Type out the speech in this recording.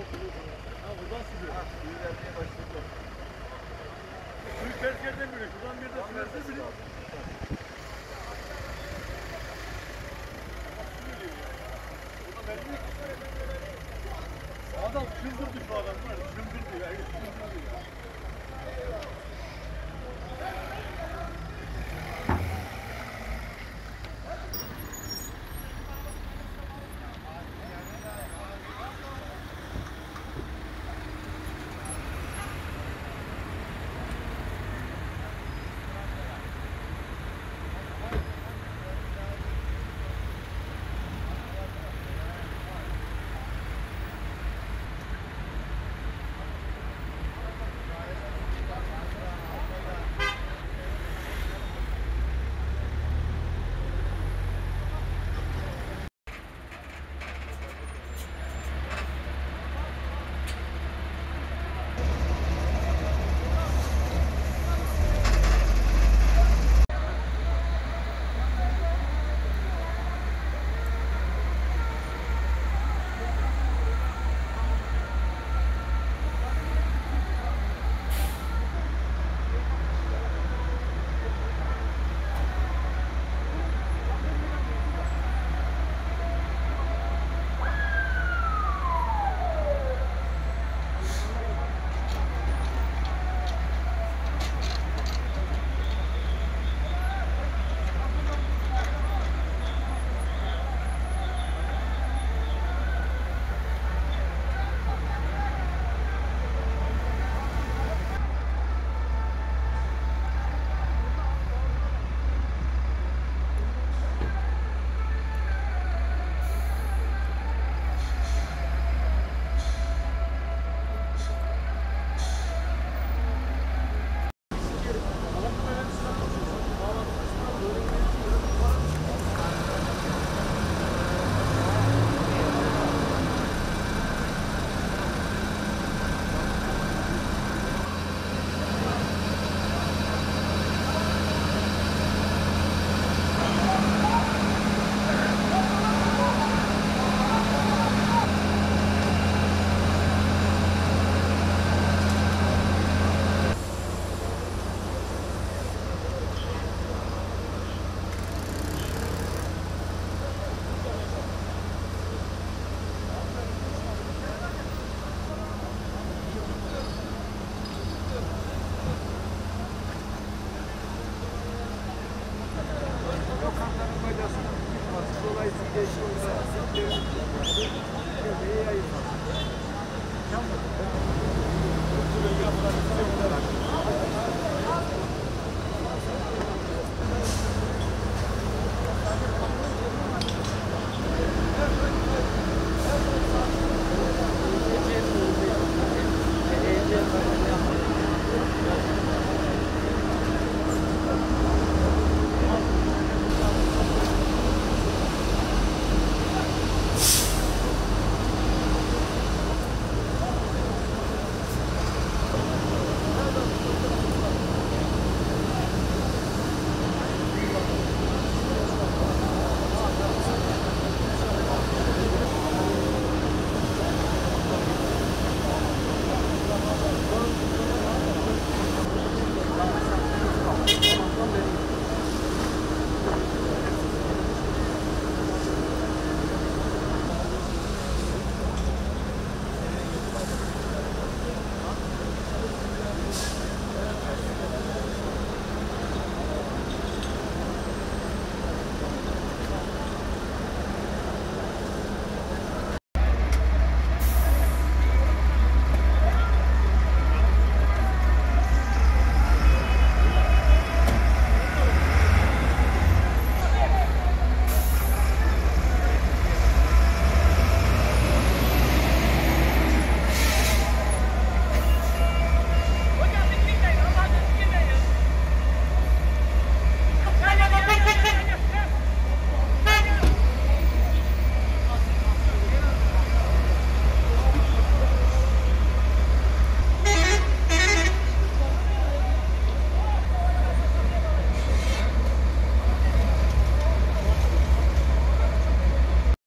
Ha buradan sürüyor. Suyu vermeye başladı. Suyu ters yerden giriyor. Şuradan bir de sürerse biri. Adam çıldırdı şu adam var. Çıldırdı ya. Çıldırdı.